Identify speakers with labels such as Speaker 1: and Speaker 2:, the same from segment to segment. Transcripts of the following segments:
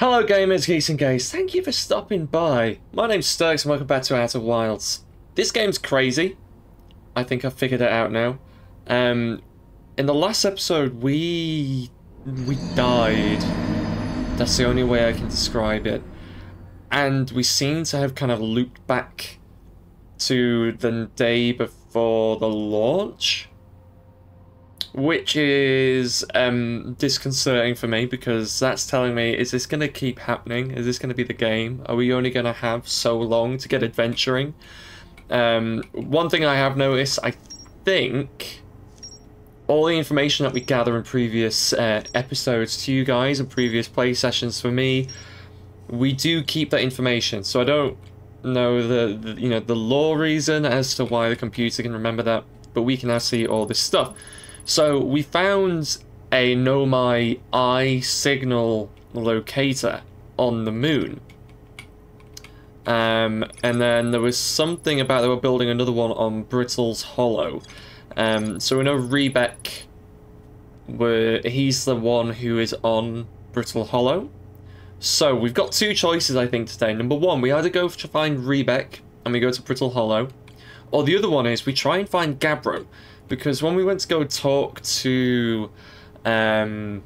Speaker 1: Hello gamers, geeks and gays, thank you for stopping by. My name's Stirx and welcome back to Outer Wilds. This game's crazy. I think I've figured it out now. Um, in the last episode, we... we died. That's the only way I can describe it. And we seem to have kind of looped back to the day before the launch which is um, disconcerting for me because that's telling me is this going to keep happening? Is this going to be the game? Are we only going to have so long to get adventuring? Um, one thing I have noticed, I think all the information that we gather in previous uh, episodes to you guys and previous play sessions for me, we do keep that information. So I don't know the, the you know the law reason as to why the computer can remember that, but we can now see all this stuff. So we found a Nomai eye signal locator on the moon. Um, and then there was something about they were building another one on Brittle's Hollow. Um, so we know Riebeck, were, he's the one who is on Brittle Hollow. So we've got two choices, I think, today. Number one, we either go to find Riebeck and we go to Brittle Hollow, or the other one is we try and find Gabbro because when we went to go talk to um,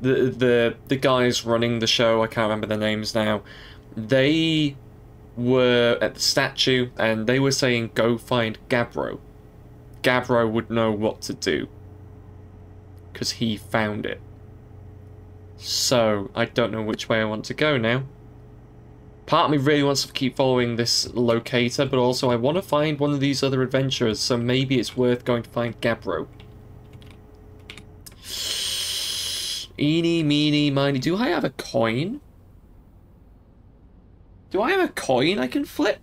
Speaker 1: the the the guys running the show, I can't remember their names now. They were at the statue and they were saying go find Gabbro. Gabbro would know what to do because he found it. So I don't know which way I want to go now. Part of me really wants to keep following this locator, but also I want to find one of these other adventurers, so maybe it's worth going to find Gabbro. Eeny, meeny, miny. Do I have a coin? Do I have a coin I can flip?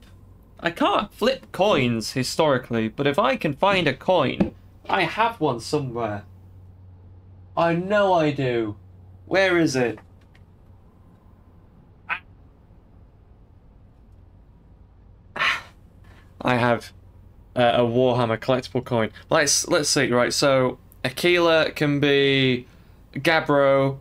Speaker 1: I can't flip coins, historically, but if I can find a coin, I have one somewhere. I know I do. Where is it? I have uh, a Warhammer collectible coin. Let's let's see. Right, so Aquila can be Gabbro.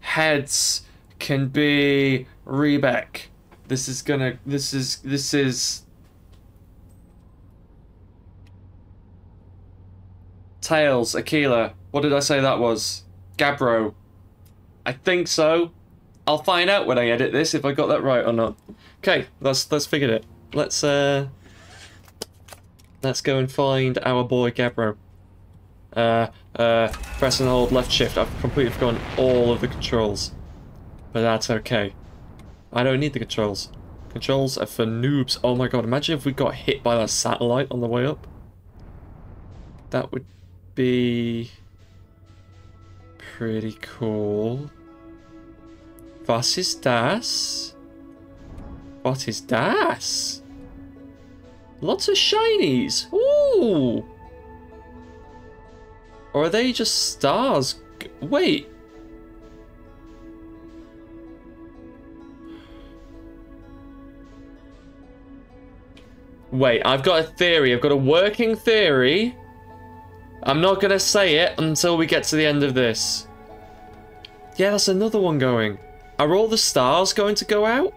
Speaker 1: Heads can be Riebeck. This is gonna. This is this is. Tails, Aquila. What did I say that was? Gabbro. I think so. I'll find out when I edit this if I got that right or not. Okay, let's let's figure it. Let's uh Let's go and find our boy Gabbro. Uh, uh, press and hold left shift. I've completely forgotten all of the controls. But that's okay. I don't need the controls. Controls are for noobs. Oh my god, imagine if we got hit by that satellite on the way up. That would be... Pretty cool. Was ist das? What is das? Lots of shinies. Ooh. Or are they just stars? Wait. Wait, I've got a theory. I've got a working theory. I'm not going to say it until we get to the end of this. Yeah, that's another one going. Are all the stars going to go out?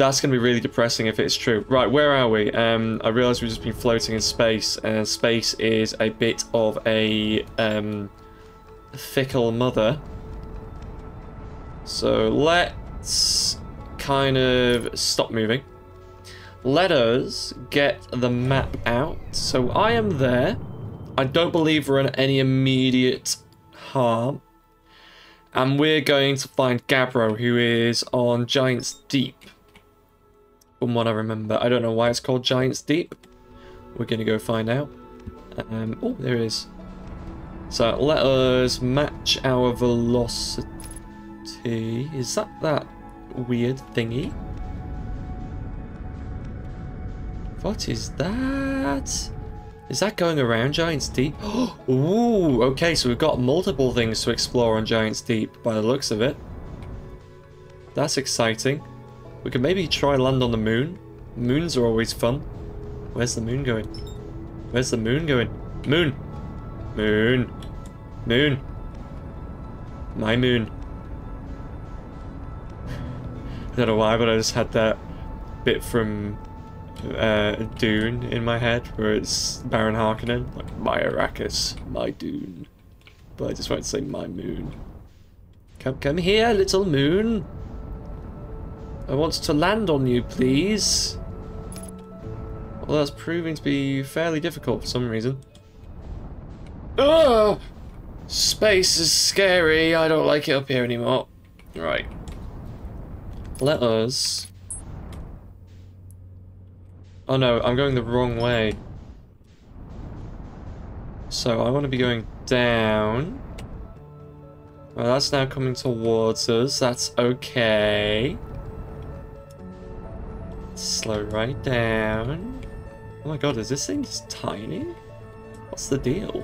Speaker 1: That's going to be really depressing if it's true. Right, where are we? Um, I realise we've just been floating in space, and space is a bit of a um, fickle mother. So let's kind of stop moving. Let us get the map out. So I am there. I don't believe we're in any immediate harm. And we're going to find Gabbro, who is on Giant's Deep from what I remember. I don't know why it's called Giant's Deep. We're going to go find out. Um, oh, there it is. So let us match our velocity. Is that that weird thingy? What is that? Is that going around Giant's Deep? Ooh, okay, so we've got multiple things to explore on Giant's Deep by the looks of it. That's exciting. We could maybe try land on the moon. Moons are always fun. Where's the moon going? Where's the moon going? Moon! Moon! Moon! My moon. I don't know why, but I just had that bit from uh, Dune in my head where it's Baron Harkonnen, like my Arrakis, my Dune. But I just wanted to say my moon. Come, come here, little moon. I want to land on you, please. Well, that's proving to be fairly difficult for some reason. Oh! Space is scary. I don't like it up here anymore. Right. Let us... Oh no, I'm going the wrong way. So I want to be going down. Well, that's now coming towards us. That's okay. Slow right down. Oh my god, is this thing just tiny? What's the deal?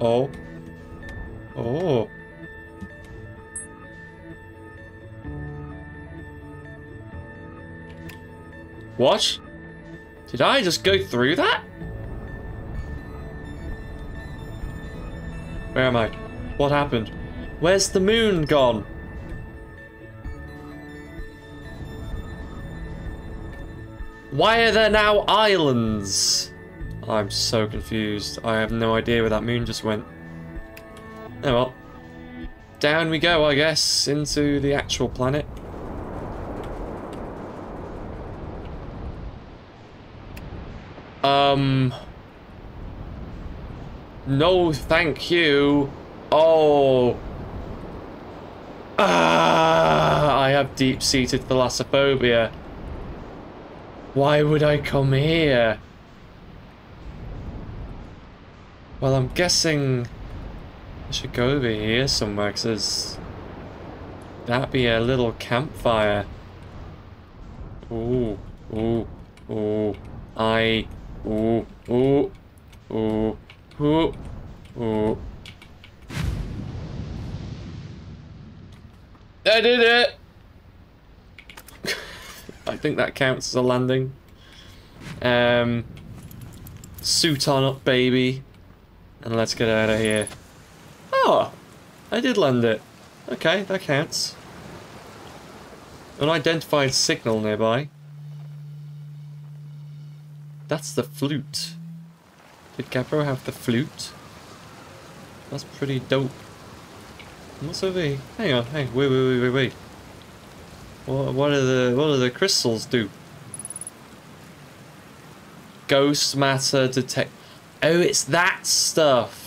Speaker 1: Oh. Oh. What? Did I just go through that? Where am I? What happened? Where's the moon gone? Why are there now islands? I'm so confused. I have no idea where that moon just went. Oh well. Down we go, I guess, into the actual planet. Um... No, thank you. Oh. Ah, I have deep-seated thalassophobia. Why would I come here? Well, I'm guessing I should go over here somewhere, because that'd be a little campfire. Ooh, ooh, ooh, I, ooh, ooh, ooh, ooh, ooh. I did it! I think that counts as a landing. Um, suit on up, baby. And let's get out of here. Oh, I did land it. Okay, that counts. Unidentified signal nearby. That's the flute. Did Gabbro have the flute? That's pretty dope. What's over here? Hang on, hey, wait, wait, wait, wait, wait. What, what are the what do the crystals do? Ghost matter detect. Oh, it's that stuff.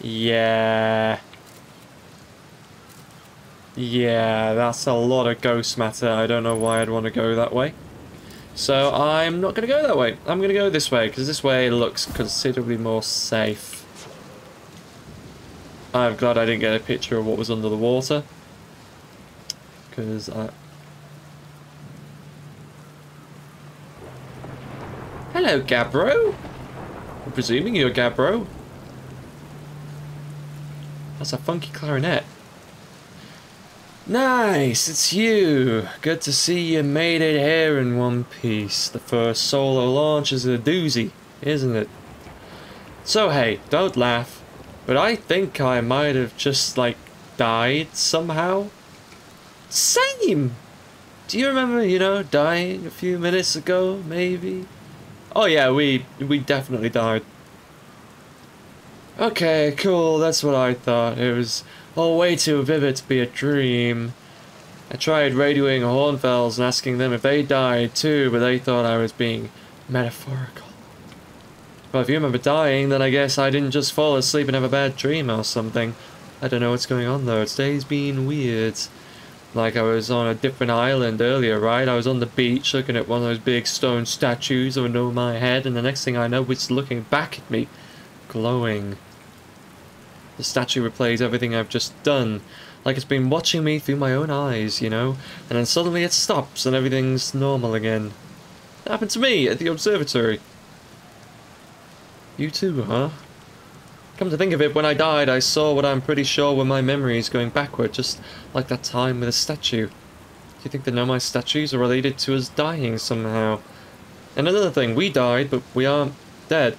Speaker 1: Yeah. Yeah, that's a lot of ghost matter. I don't know why I'd want to go that way. So I'm not going to go that way. I'm going to go this way, because this way looks considerably more safe. I'm glad I didn't get a picture of what was under the water. Because I... Hello, Gabbro. I'm presuming you're Gabbro. That's a funky clarinet. Nice, it's you. Good to see you made it here in one piece. The first solo launch is a doozy, isn't it? So hey, don't laugh, but I think I might have just, like, died somehow. Same! Do you remember, you know, dying a few minutes ago, maybe? Oh yeah, we, we definitely died. Okay, cool, that's what I thought. It was all way too vivid to be a dream. I tried radioing Hornfels and asking them if they died too, but they thought I was being metaphorical. But if you remember dying, then I guess I didn't just fall asleep and have a bad dream or something. I don't know what's going on though, today's been weird. Like I was on a different island earlier, right? I was on the beach looking at one of those big stone statues over my head, and the next thing I know, it's looking back at me, glowing. The statue replays everything I've just done, like it's been watching me through my own eyes, you know? And then suddenly it stops and everything's normal again. It happened to me at the observatory. You too, huh? Come to think of it, when I died, I saw what I'm pretty sure were my memories going backward, just like that time with the statue. Do you think the Nomai statues are related to us dying somehow? And another thing, we died, but we aren't dead.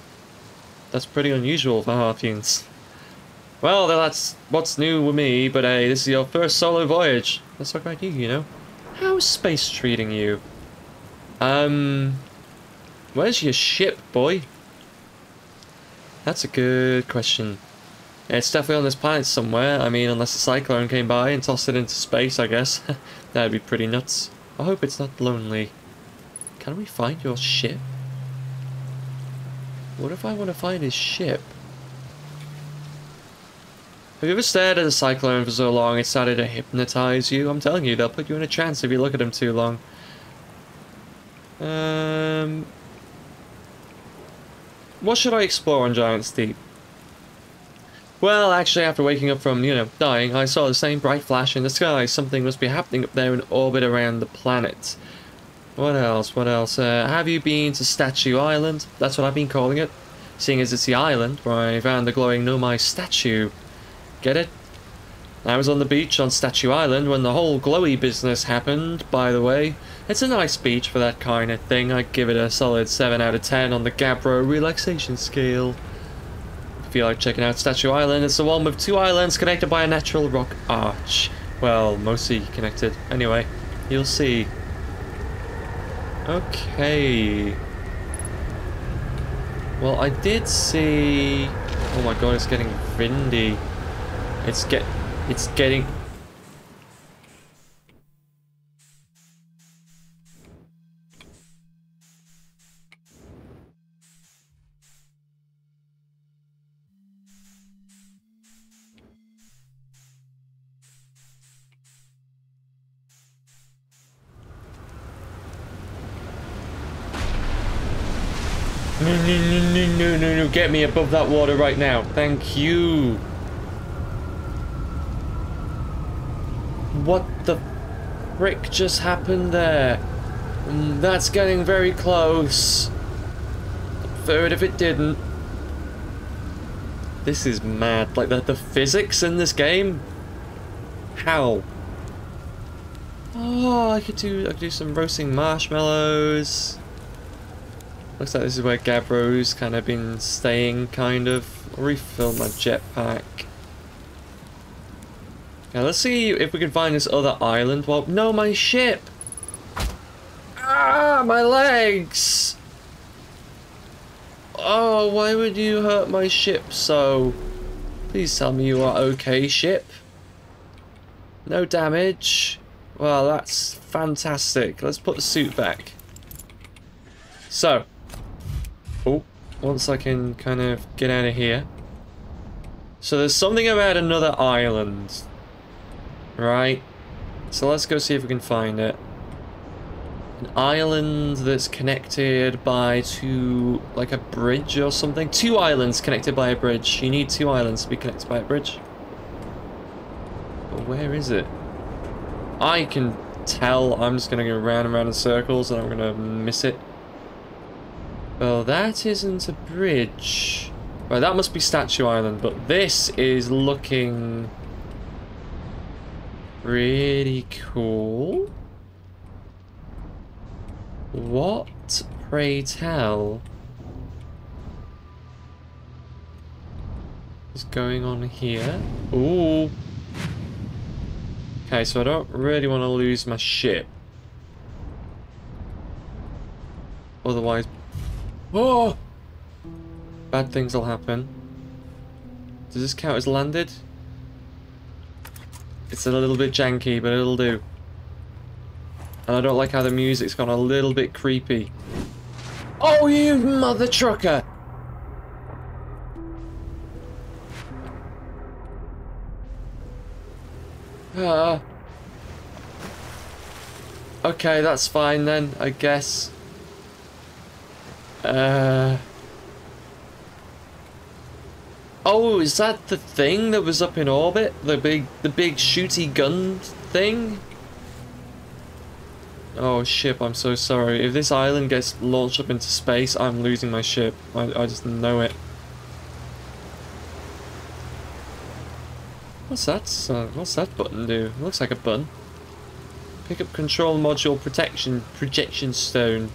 Speaker 1: That's pretty unusual for Hearthians. Well, that's what's new with me, but hey, this is your first solo voyage. Let's talk about you, you know. How's space treating you? Um, where's your ship, boy? That's a good question. It's definitely on this planet somewhere. I mean, unless a cyclone came by and tossed it into space, I guess. That'd be pretty nuts. I hope it's not lonely. Can we find your ship? What if I want to find his ship? Have you ever stared at a cyclone for so long it started to hypnotize you? I'm telling you, they'll put you in a trance if you look at them too long. Um, what should I explore on Giant's Deep? Well, actually, after waking up from, you know, dying, I saw the same bright flash in the sky. Something must be happening up there in orbit around the planet. What else? What else? Uh, have you been to Statue Island? That's what I've been calling it. Seeing as it's the island where I found the glowing Nomai statue. Get it? I was on the beach on Statue Island when the whole glowy business happened, by the way. It's a nice beach for that kind of thing. I'd give it a solid 7 out of 10 on the Gabbro relaxation scale. If you like checking out Statue Island, it's the one with two islands connected by a natural rock arch. Well, mostly connected. Anyway, you'll see. Okay. Well, I did see... Oh my god, it's getting windy. It's get... It's getting... No, no, no, no, no, no, get me above that water right now. Thank you. What the frick just happened there? Mm, that's getting very close. Third if it didn't. This is mad. Like, the, the physics in this game? How? Oh, I could do I could do some roasting marshmallows. Looks like this is where Gabbro's kind of been staying, kind of. refill my jetpack. Now let's see if we can find this other island. Well, no, my ship! Ah, my legs! Oh, why would you hurt my ship so? Please tell me you are okay, ship. No damage. Well, that's fantastic. Let's put the suit back. So, Oh, once I can kind of get out of here. So there's something about another island. Right? So let's go see if we can find it. An island that's connected by two, like a bridge or something. Two islands connected by a bridge. You need two islands to be connected by a bridge. But where is it? I can tell I'm just going to go round and round in circles and I'm going to miss it. Well, that isn't a bridge. Right, that must be Statue Island, but this is looking pretty cool. What, pray tell, is going on here? Ooh. Okay, so I don't really want to lose my ship. Otherwise, Oh! Bad things will happen. Does this count as landed? It's a little bit janky, but it'll do. And I don't like how the music's gone a little bit creepy. Oh, you mother trucker! Ah. Okay, that's fine then, I guess. Uh... Oh, is that the thing that was up in orbit? The big, the big shooty gun thing? Oh ship, I'm so sorry. If this island gets launched up into space, I'm losing my ship. I, I just know it. What's that? Uh, what's that button do? It looks like a button. Pick up control module protection projection stone.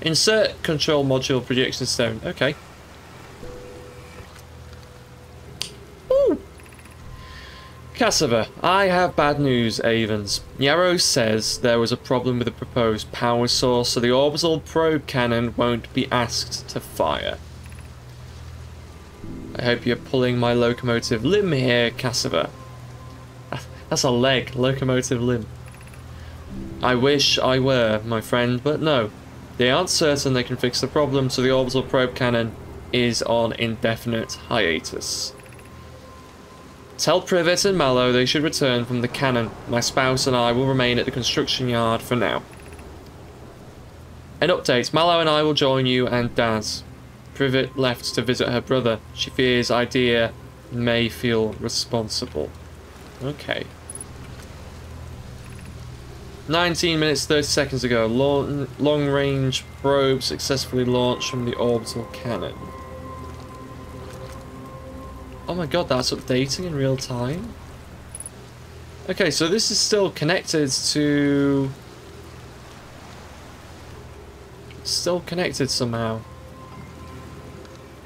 Speaker 1: Insert control module projection stone. Okay. Cassava, I have bad news, Avens. Yarrow says there was a problem with the proposed power source, so the orbital probe cannon won't be asked to fire. I hope you're pulling my locomotive limb here, Cassava. That's a leg, locomotive limb. I wish I were, my friend, but no. They aren't certain they can fix the problem, so the orbital probe cannon is on indefinite hiatus. Tell Privet and Mallow they should return from the cannon. My spouse and I will remain at the construction yard for now. An update. Mallow and I will join you and Daz. Privet left to visit her brother. She fears Idaea may feel responsible. Okay. 19 minutes 30 seconds ago, long, long range probe successfully launched from the orbital cannon. Oh my god, that's updating in real time? Okay, so this is still connected to... Still connected somehow.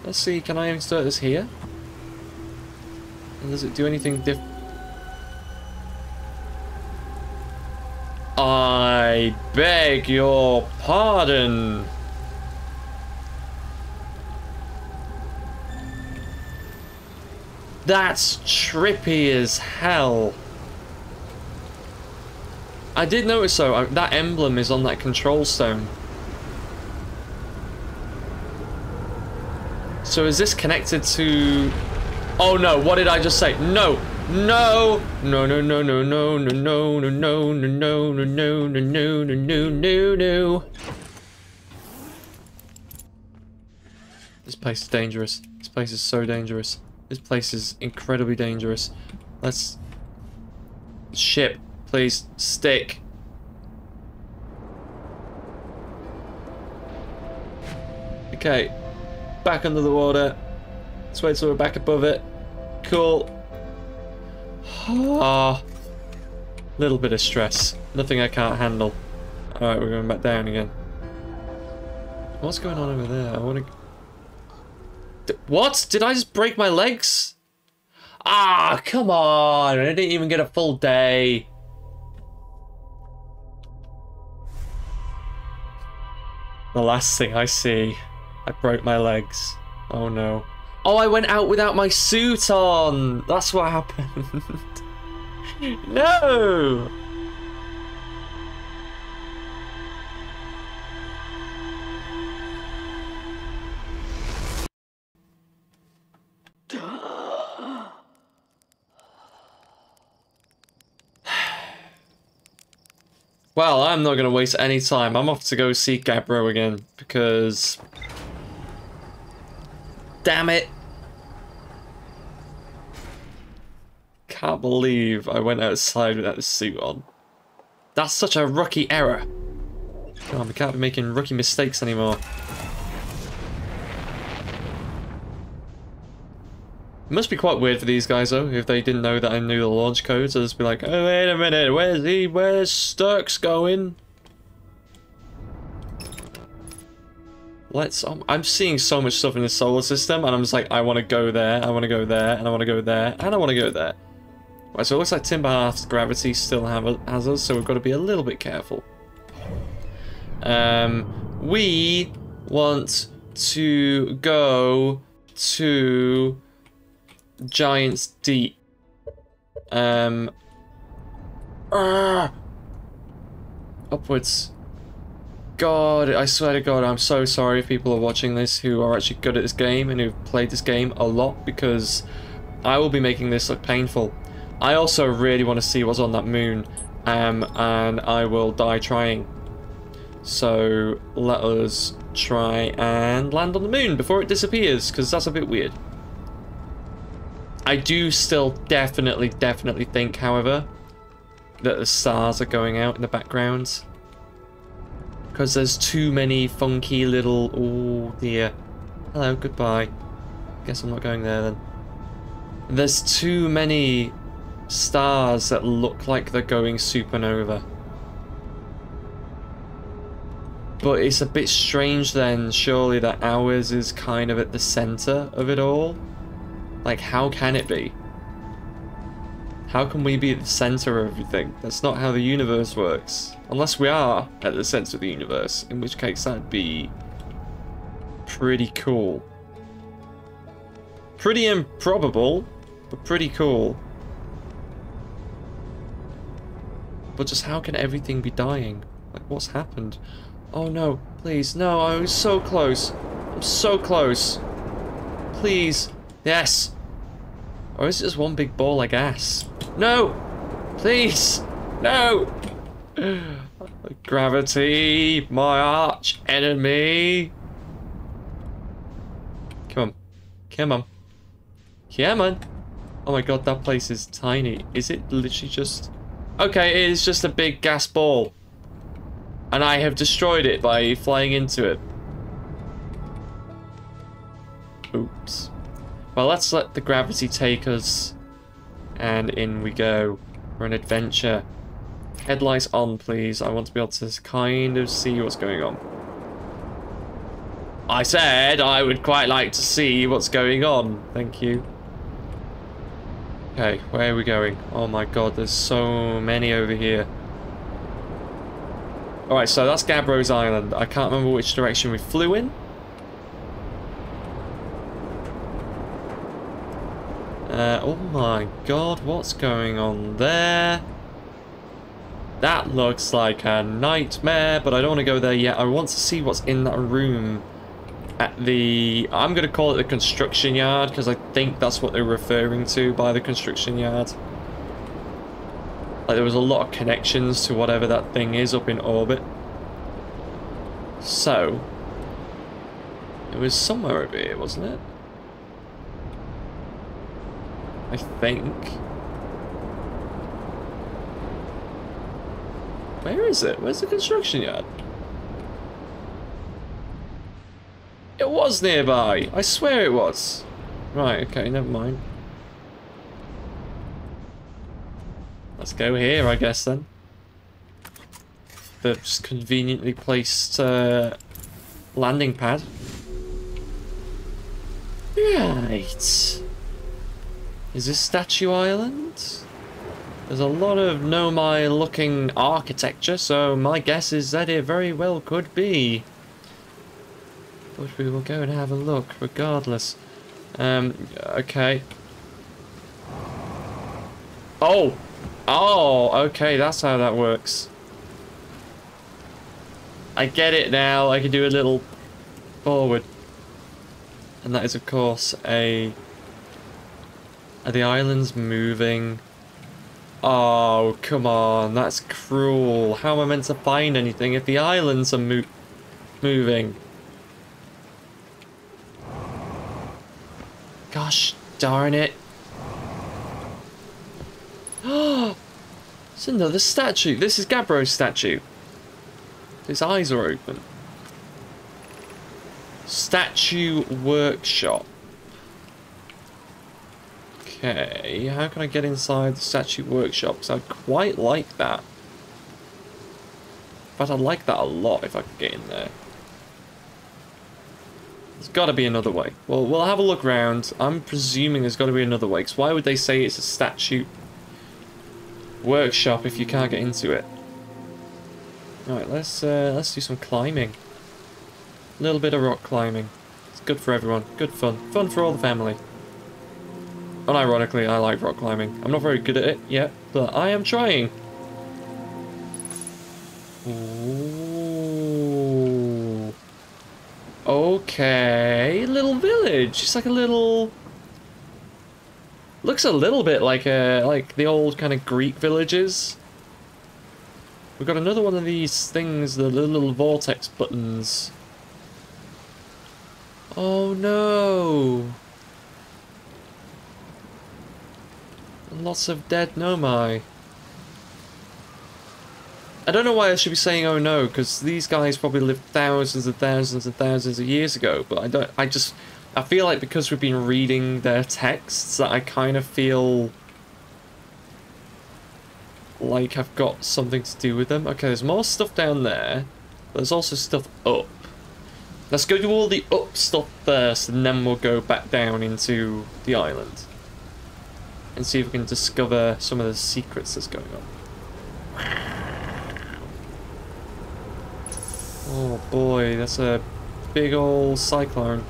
Speaker 1: Let's see, can I insert this here? And does it do anything different? I beg your pardon. That's trippy as hell. I did notice though, that emblem is on that control stone. So is this connected to... Oh no, what did I just say? No, no! No, no, no, no, no, no, no, no, no, no, no, no, no, no, no, no, no, no, no. This place is dangerous. This place is so dangerous. This place is incredibly dangerous. Let's... Ship, please, stick. Okay, back under the water. Let's wait till we're back above it. Cool. Ah, little bit of stress. Nothing I can't handle. Alright, we're going back down again. What's going on over there? I want to... What? Did I just break my legs? Ah, come on. I didn't even get a full day. The last thing I see, I broke my legs. Oh no. Oh, I went out without my suit on. That's what happened. no. Well, I'm not going to waste any time. I'm off to go see Gabbro again, because... Damn it! can't believe I went outside without the suit on. That's such a rookie error. On, we can't be making rookie mistakes anymore. It must be quite weird for these guys though, if they didn't know that I knew the launch codes, they'd just be like, oh wait a minute, where's he, where's Stirx going? Let's, um, I'm seeing so much stuff in the solar system, and I'm just like, I want to go there, I want to go there, and I want to go there, and I want to go there. Right, so it looks like Timberhearth's gravity still have, has us, so we've got to be a little bit careful. Um, we want to go to Giant's Deep. Um, uh, upwards. God, I swear to God, I'm so sorry if people are watching this who are actually good at this game and who've played this game a lot because I will be making this look painful. I also really want to see what's on that moon, um, and I will die trying. So let us try and land on the moon before it disappears, because that's a bit weird. I do still definitely, definitely think, however, that the stars are going out in the background. Because there's too many funky little... Oh, dear. Hello, goodbye. Guess I'm not going there, then. There's too many stars that look like they're going supernova. But it's a bit strange then, surely, that ours is kind of at the center of it all. Like, how can it be? How can we be at the center of everything? That's not how the universe works. Unless we are at the center of the universe, in which case that'd be pretty cool. Pretty improbable, but pretty cool. But just how can everything be dying? Like, what's happened? Oh no, please, no, I was so close. I'm so close. Please. Yes. Or is it just one big ball of gas? No! Please! No! Gravity, my arch enemy. Come on. Come on. Come on. Oh my god, that place is tiny. Is it literally just... Okay, it is just a big gas ball. And I have destroyed it by flying into it. Oops. Well, let's let the gravity take us. And in we go for an adventure. Headlights on, please. I want to be able to kind of see what's going on. I said I would quite like to see what's going on. Thank you. Okay, where are we going? Oh my god, there's so many over here. Alright, so that's Gabbros Island. I can't remember which direction we flew in. Uh, oh my god, what's going on there? That looks like a nightmare, but I don't want to go there yet. I want to see what's in that room at the... I'm going to call it the construction yard, because I think that's what they're referring to by the construction yard. Like, there was a lot of connections to whatever that thing is up in orbit. So... It was somewhere over here, wasn't it? I think. Where is it? Where's the construction yard? It was nearby. I swear it was. Right, okay, never mind. Let's go here, I guess, then. The conveniently placed uh, landing pad. Right. Is this Statue Island? There's a lot of Nomai looking architecture, so my guess is that it very well could be. But we will go and have a look regardless. Um, okay. Oh! Oh, okay, that's how that works. I get it now, I can do a little forward. And that is of course a... Are the islands moving? Oh, come on, that's cruel. How am I meant to find anything if the islands are mo moving? Gosh darn it. Oh, it's another statue. This is Gabbro's statue. His eyes are open. Statue workshop. Okay, how can I get inside the statue workshop? Because I'd quite like that. But I'd like that a lot if I could get in there. There's got to be another way. Well, we'll have a look around. I'm presuming there's got to be another way. Because why would they say it's a statue workshop if you can't get into it? Alright, let's, uh, let's do some climbing. A little bit of rock climbing. It's good for everyone. Good fun. Fun for all the family. Unironically, I like rock climbing. I'm not very good at it yet, but I am trying. Ooh. Okay, little village. It's like a little. Looks a little bit like a like the old kind of Greek villages. We've got another one of these things, the little vortex buttons. Oh no! Lots of dead Nomai. I don't know why I should be saying oh no, because these guys probably lived thousands and thousands and thousands of years ago, but I don't, I just, I feel like because we've been reading their texts that I kind of feel like I've got something to do with them. Okay, there's more stuff down there. There's also stuff up. Let's go do all the up stuff first, and then we'll go back down into the island. And see if we can discover some of the secrets that's going on. Oh boy, that's a big old cyclone.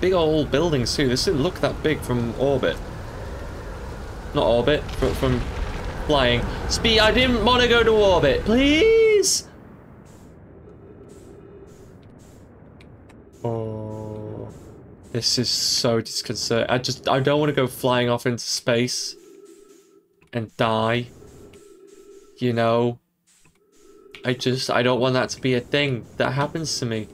Speaker 1: Big old buildings too. This didn't look that big from orbit. Not orbit, but from flying. Speed, I didn't want to go to orbit. Please! This is so disconcerting. I just, I don't want to go flying off into space and die. You know? I just, I don't want that to be a thing that happens to me.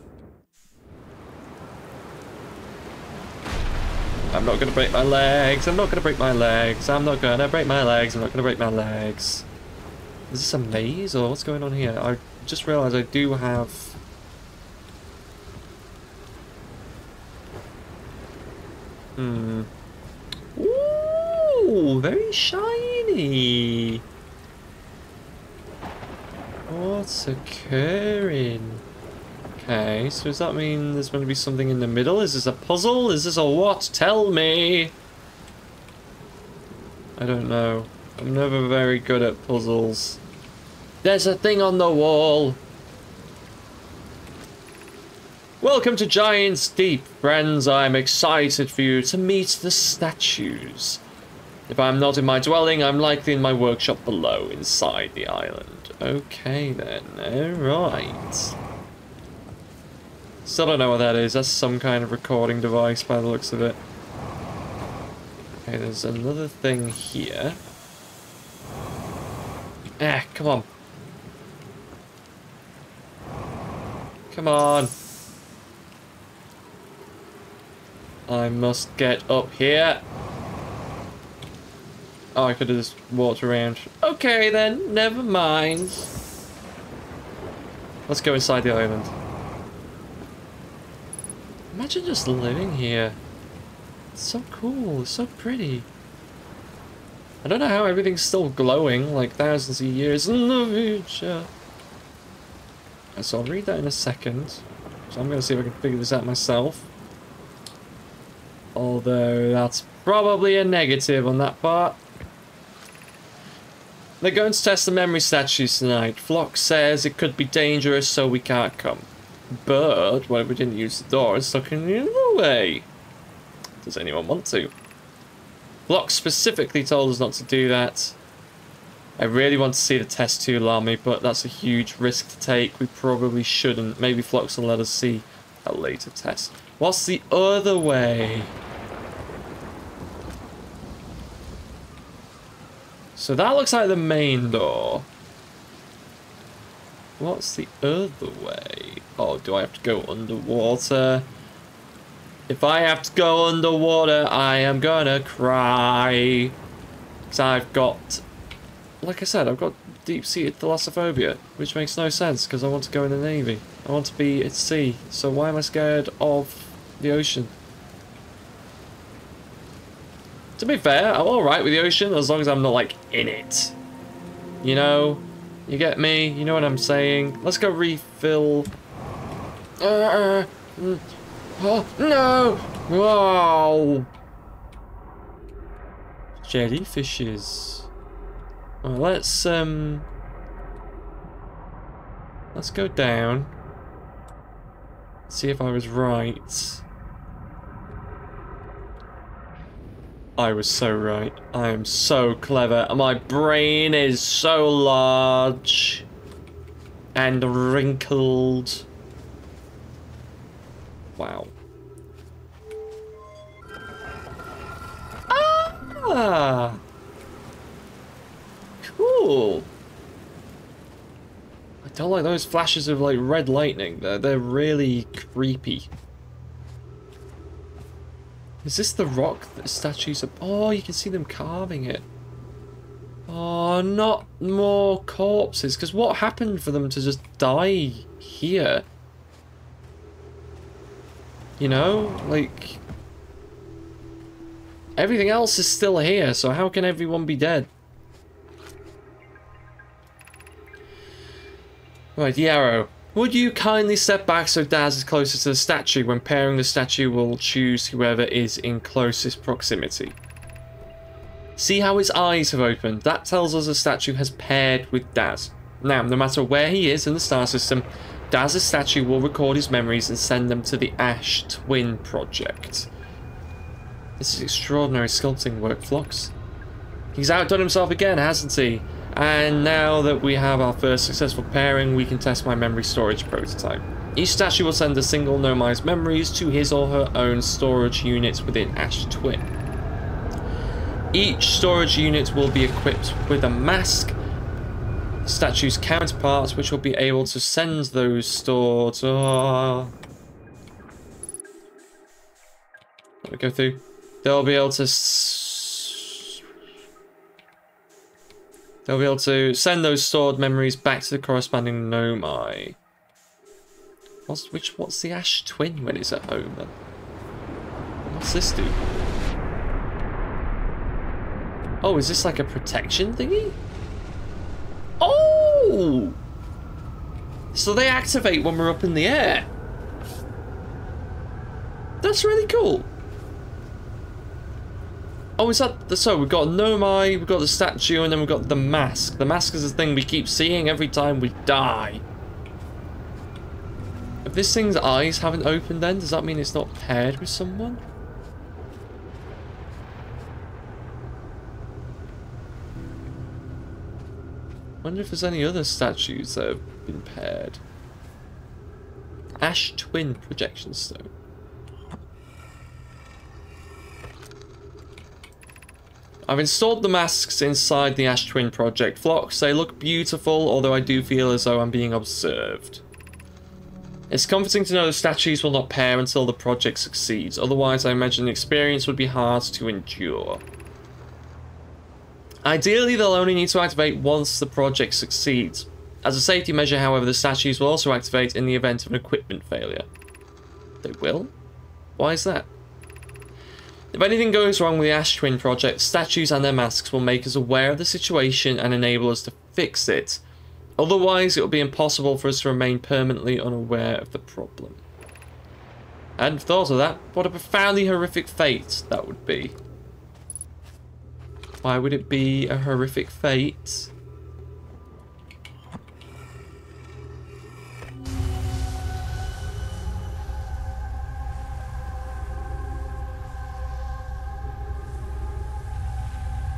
Speaker 1: I'm not gonna break my legs. I'm not gonna break my legs. I'm not gonna break my legs. I'm not gonna break my legs. Is this a maze or what's going on here? I just realized I do have... Hmm. Ooh, very shiny. What's occurring? Okay, so does that mean there's going to be something in the middle? Is this a puzzle? Is this a what? Tell me! I don't know. I'm never very good at puzzles. There's a thing on the wall! Welcome to Giant's Deep, friends. I'm excited for you to meet the statues. If I'm not in my dwelling, I'm likely in my workshop below, inside the island. Okay then, alright. Still don't know what that is. That's some kind of recording device by the looks of it. Okay, there's another thing here. Ah, come on. Come on. I must get up here. Oh, I could have just walked around. Okay then, never mind. Let's go inside the island. Imagine just living here. It's so cool, it's so pretty. I don't know how everything's still glowing like thousands of years in the future. So I'll read that in a second. So I'm going to see if I can figure this out myself. Although that's probably a negative on that part. They're going to test the memory statues tonight. Flock says it could be dangerous, so we can't come. But, what if we didn't use the door and stuck in the other way? Does anyone want to? Flock specifically told us not to do that. I really want to see the test tube army, but that's a huge risk to take. We probably shouldn't. Maybe Flux will let us see a later test. What's the other way? So that looks like the main door. What's the other way? Oh, do I have to go underwater? If I have to go underwater, I am gonna cry. Because I've got, like I said, I've got deep-seated thalassophobia, which makes no sense because I want to go in the Navy. I want to be at sea, so why am I scared of the ocean? To be fair, I'm alright with the ocean as long as I'm not, like, in it. You know? You get me? You know what I'm saying? Let's go refill. Uh, uh, oh, no! Whoa! Jellyfishes. Well, let's, um... Let's go down. See if I was right. I was so right. I am so clever. My brain is so large and wrinkled. Wow. Ah! Cool. I don't like those flashes of like red lightning. They're, they're really creepy. Is this the rock that statues are... Oh, you can see them carving it. Oh, not more corpses. Because what happened for them to just die here? You know? Like... Everything else is still here, so how can everyone be dead? Right, Yarrow. Would you kindly step back so Daz is closer to the statue? When pairing the statue will choose whoever is in closest proximity. See how his eyes have opened? That tells us the statue has paired with Daz. Now, no matter where he is in the star system, Daz's statue will record his memories and send them to the Ash Twin Project. This is extraordinary sculpting work, Phlox. He's outdone himself again, hasn't he? And now that we have our first successful pairing, we can test my memory storage prototype. Each statue will send a single Nomai's memories to his or her own storage units within Ash Twin. Each storage unit will be equipped with a mask, statue's counterparts, which will be able to send those stored... Oh. Ah. Let me go through. They'll be able to They'll be able to send those stored memories back to the corresponding Nomai. What's which? What's the Ash Twin when it's at home then? What's this do? Oh, is this like a protection thingy? Oh! So they activate when we're up in the air. That's really cool. Oh, is that the so we've got Nomai, we've got the statue, and then we've got the mask. The mask is the thing we keep seeing every time we die. If this thing's eyes haven't opened then, does that mean it's not paired with someone? wonder if there's any other statues that have been paired. Ash Twin Projection Stone. I've installed the masks inside the Ash Twin project. Phlox, they look beautiful, although I do feel as though I'm being observed. It's comforting to know the statues will not pair until the project succeeds, otherwise I imagine the experience would be hard to endure. Ideally, they'll only need to activate once the project succeeds. As a safety measure, however, the statues will also activate in the event of an equipment failure. They will? Why is that? If anything goes wrong with the Ash Twin project, statues and their masks will make us aware of the situation and enable us to fix it. Otherwise, it will be impossible for us to remain permanently unaware of the problem. I hadn't thought of that. What a profoundly horrific fate that would be. Why would it be a horrific fate?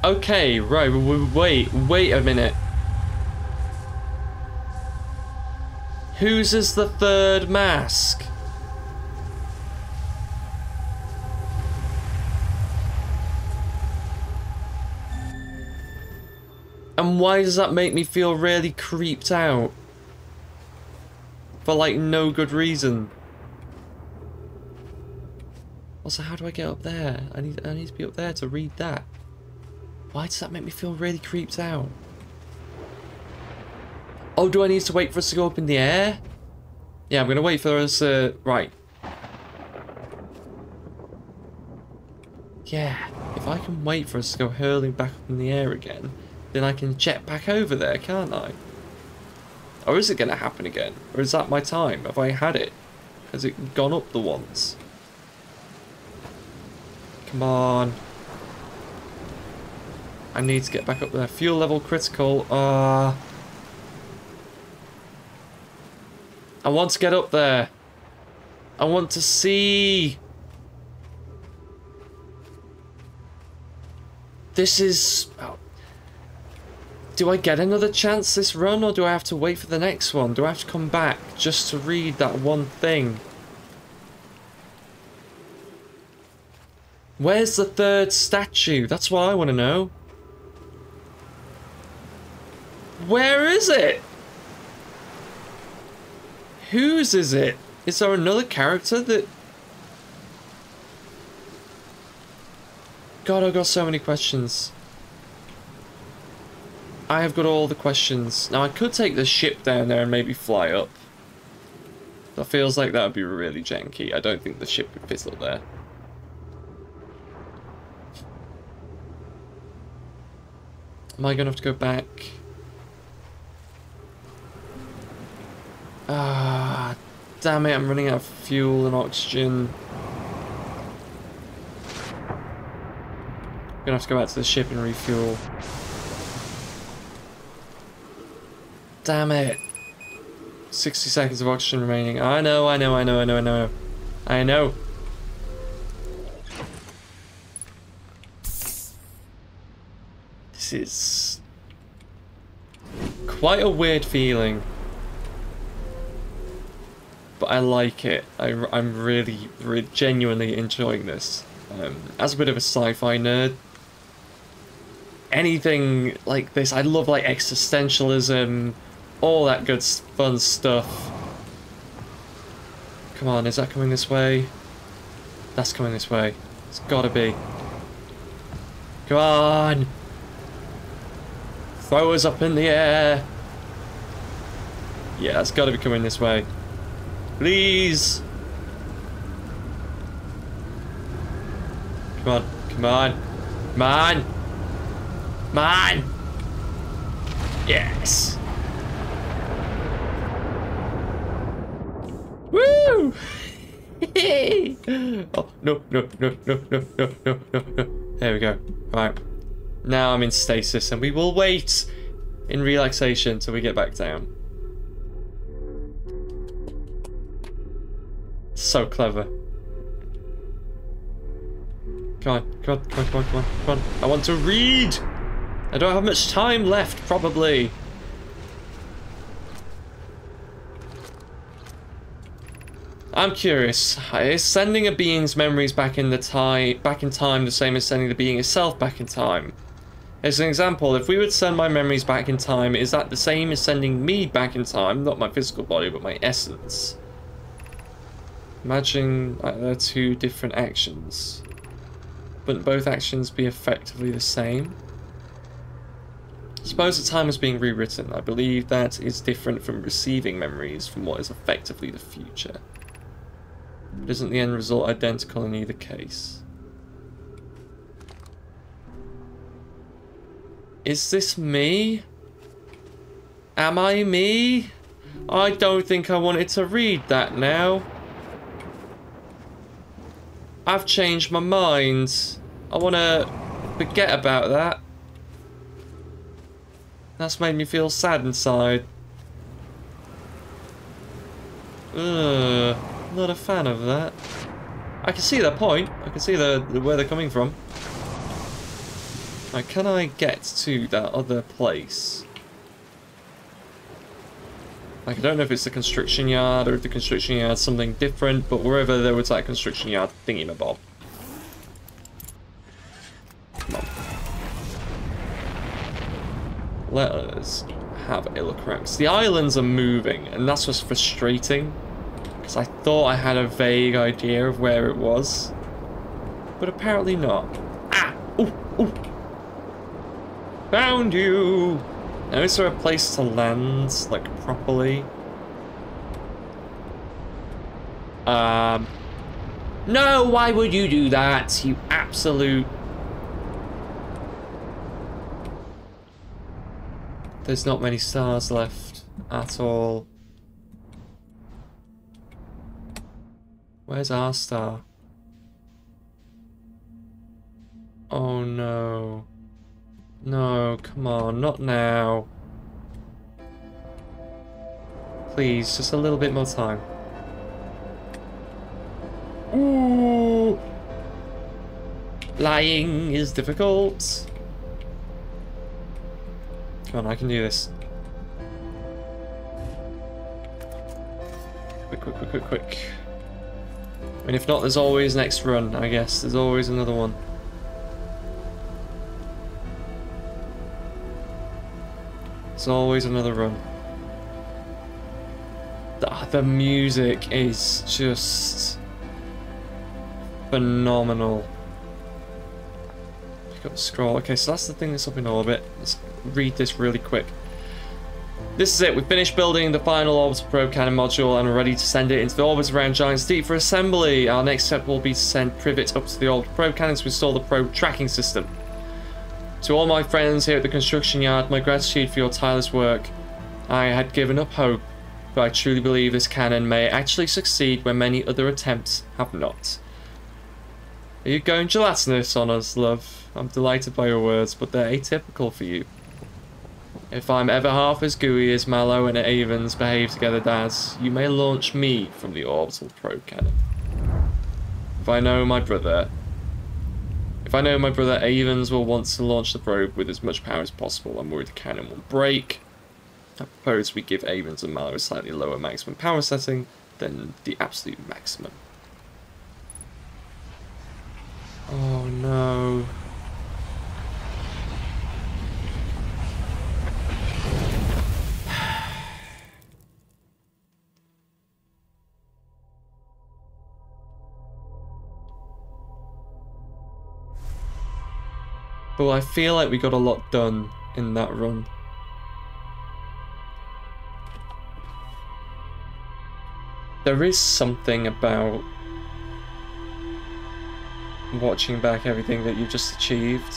Speaker 1: Okay, right, wait, wait a minute. Whose is the third mask? And why does that make me feel really creeped out? For like no good reason. Also, how do I get up there? I need I need to be up there to read that. Why does that make me feel really creeped out? Oh, do I need to wait for us to go up in the air? Yeah, I'm going to wait for us, uh, right. Yeah, if I can wait for us to go hurling back up in the air again, then I can jet back over there, can't I? Or is it going to happen again? Or is that my time? Have I had it? Has it gone up the once? Come on. I need to get back up there. Fuel level critical. Uh, I want to get up there. I want to see. This is... Oh. Do I get another chance this run or do I have to wait for the next one? Do I have to come back just to read that one thing? Where's the third statue? That's what I want to know. Where is it? Whose is it? Is there another character that... God, I've got so many questions. I have got all the questions. Now, I could take the ship down there and maybe fly up. That feels like that would be really janky. I don't think the ship would fit up there. Am I going to have to go back? Ah, damn it, I'm running out of fuel and oxygen. Gonna have to go back to the ship and refuel. Damn it. 60 seconds of oxygen remaining. I know, I know, I know, I know, I know. I know. This is quite a weird feeling. But I like it. I, am really, really, genuinely enjoying this. Um, as a bit of a sci-fi nerd, anything like this, I love like existentialism, all that good fun stuff. Come on, is that coming this way? That's coming this way. It's gotta be. Come on! Throw us up in the air! Yeah, it's gotta be coming this way. Please! Come on, come on, come on! Come on! Yes! Woo! oh, no, no, no, no, no, no, no, no, no. There we go. Right. Now I'm in stasis and we will wait in relaxation till we get back down. So clever. Come on, come on, come on, come on, come on, come on. I want to read! I don't have much time left, probably. I'm curious. Is sending a being's memories back in the time, back in time, the same as sending the being itself back in time? As an example, if we would send my memories back in time, is that the same as sending me back in time? Not my physical body, but my essence. Imagine like, they're two different actions. Wouldn't both actions be effectively the same? Suppose the time is being rewritten. I believe that is different from receiving memories from what is effectively the future. But isn't the end result identical in either case? Is this me? Am I me? I don't think I wanted to read that now. I've changed my mind. I want to forget about that. That's made me feel sad inside. Ugh. Not a fan of that. I can see their point. I can see the, the where they're coming from. Like, can I get to that other place? Like, I don't know if it's the construction yard or if the construction yard's something different, but wherever there was that construction yard thingy bob. Come on. Let us have around. the islands are moving, and that's what's frustrating. Because I thought I had a vague idea of where it was. But apparently not. Ah! Ooh! Ooh! Found you! Now is there a place to land, like, properly? Um... No, why would you do that, you absolute... There's not many stars left at all. Where's our star? Oh no. No, come on, not now. Please, just a little bit more time. Ooh. Lying is difficult. Come on, I can do this. Quick, quick, quick, quick, quick. I mean, if not, there's always next run, I guess. There's always another one. There's always another run. The, music is just phenomenal. Pick up the scroll. Okay, so that's the thing that's up in orbit. Let's read this really quick. This is it, we've finished building the final orbital probe cannon module and we're ready to send it into the orbits around Giant's Deep for assembly. Our next step will be to send Privet up to the orbital probe cannon to install the probe tracking system. To all my friends here at the construction yard, my gratitude for your tireless work. I had given up hope, but I truly believe this cannon may actually succeed where many other attempts have not. Are you going gelatinous on us, love? I'm delighted by your words, but they're atypical for you. If I'm ever half as gooey as Mallow and Avens behave together, Daz, you may launch me from the orbital probe cannon. If I know my brother... If I know my brother Avens will want to launch the probe with as much power as possible, I'm worried the cannon will break. I propose we give Avens and Mallow a slightly lower maximum power setting than the absolute maximum. Oh no. But I feel like we got a lot done in that run. There is something about watching back everything that you've just achieved.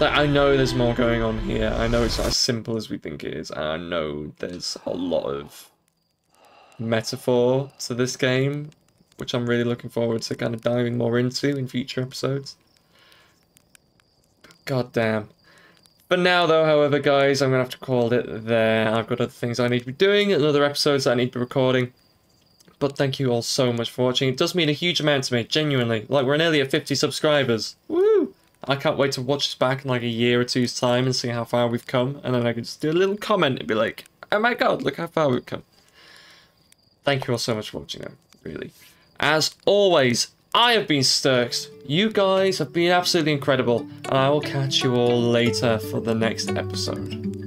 Speaker 1: Like, I know there's more going on here. I know it's not as simple as we think it is. And I know there's a lot of metaphor to this game, which I'm really looking forward to kind of diving more into in future episodes. God damn. But now, though, however, guys, I'm going to have to call it there. I've got other things I need to be doing, and other episodes I need to be recording. But thank you all so much for watching. It does mean a huge amount to me, genuinely. Like, we're nearly at 50 subscribers. Woo! I can't wait to watch this back in like a year or two's time and see how far we've come. And then I can just do a little comment and be like, oh my god, look how far we've come. Thank you all so much for watching, though, really. As always, I have been Stirx. You guys have been absolutely incredible, and I will catch you all later for the next episode.